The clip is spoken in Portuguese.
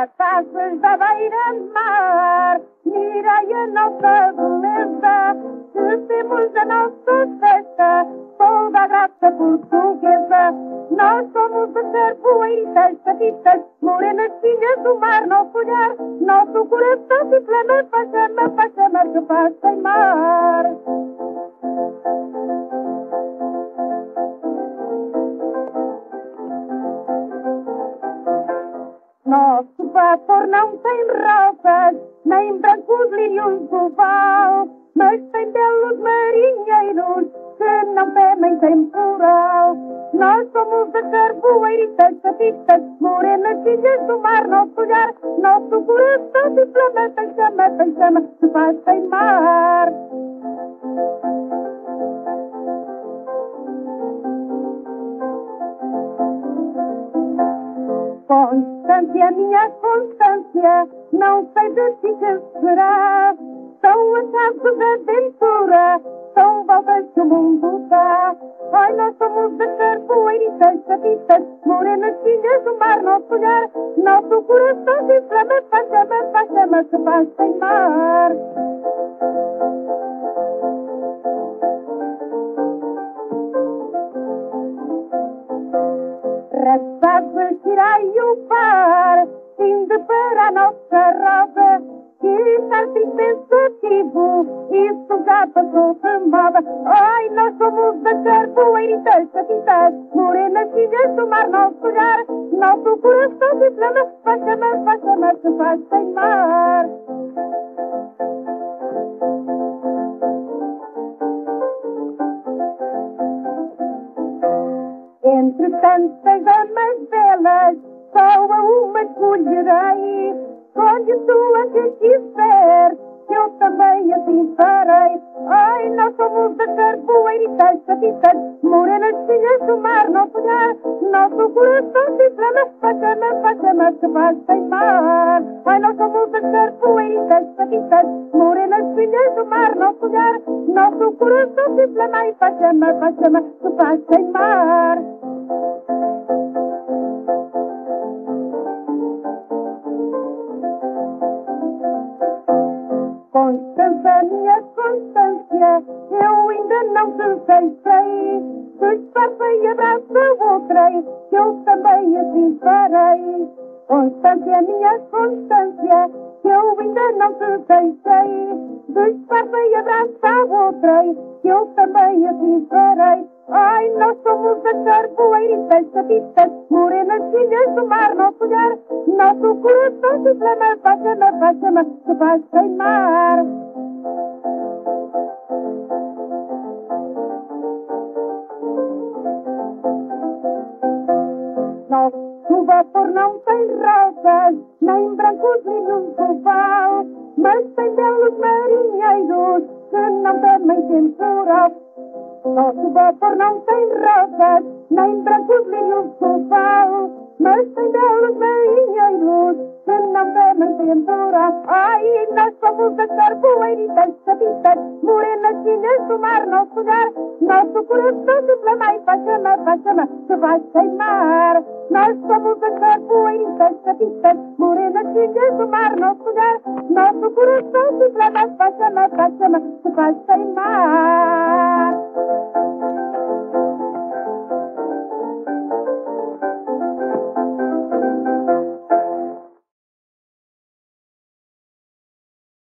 rapazes da beira-mar, mirei a nossa beleza, que temos a nossa festa, toda a graça portuguesa. Nós somos as carpoeiras, patitas, morenas filhas do mar, nosso olhar, nosso coração se chama, faz chama, que faz queimar. Nosso vapor não tem rosas, nem brancos lírios do val, mas tem belos marinheiros que não temem temporal. Nós somos as carvoeiritas, chapistas, morenas filhas do mar, nosso olhar, nosso coração se flama, tem chama, tem chama, se faz queimar. Constância, minha constância, não sei de ti que será. São as chaves da aventura, são voltas que o mundo dá. Ai, nós somos as carpoeiritas, chapistas, morenas filhas do mar, nosso olhar, nosso coração se inflama, faz chama, faz chama, se faz queimar. Tirai o par, indo para a nossa roda, que assim pensativo, isso já passou de moda. Ai, nós somos da carpoeiritas, chapistas, morenas filhas do mar, nosso olhar, nosso coração se inflama, faz chama, faz chama, se faz queimar. Entre tantas damas belas, só a uma escolherei. Escolhe tu a que quiser, que eu também assim farei. Ai, nós somos da carboeiritas, chapistas, morenas filhas do mar, nosso olhar, nosso coração se inflama, faz chama, se faz queimar. Ai, nós somos da carboeiritas, chapistas, morenas filhas do mar, nosso olhar, nosso coração se inflama e faz chama, se faz queimar. Ainda não te deixei. Disfarça e abraça outra, que eu também assim farei. Constância, minha constância, que eu ainda não te deixei. Disfarça e abraça outra, que eu também assim farei. Ai, nós somos as carboeiritas, chapistas, morenas filhas do mar, nosso olhar, nosso coração se chama, faz chama, se faz queimar. Nosso vapor não tem rosas, nem brancos lindos do val, mas tem belos marinheiros que não temem temporal. Nosso vapor não tem rosas, nem brancos linhos do val, mas tem belos marinheiros que não temem temporal. Ai, nós somos as carboeiritas, chapistas, morenas filhas do mar, nosso olhar, nosso coração se inflama e faz chama, faz chama, se vai queimar. Nós somos as carboeiritas, chapistas, morenas filhas do mar, nosso olhar, nosso coração se inflama,